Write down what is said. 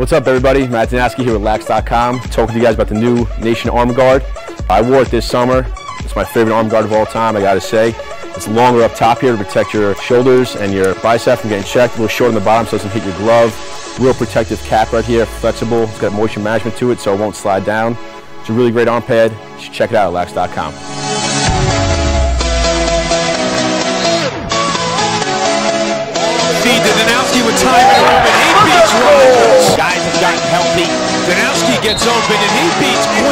What's up, everybody? Matt Danowski here with Lax.com, talking to you guys about the new Nation Arm Guard. I wore it this summer. It's my favorite arm guard of all time, I gotta say. It's longer up top here to protect your shoulders and your bicep from getting checked. A little short on the bottom so it doesn't hit your glove. Real protective cap right here, flexible. It's got moisture management to it so it won't slide down. It's a really great arm pad. You should check it out at Lax.com. Danowski gets open and he beats.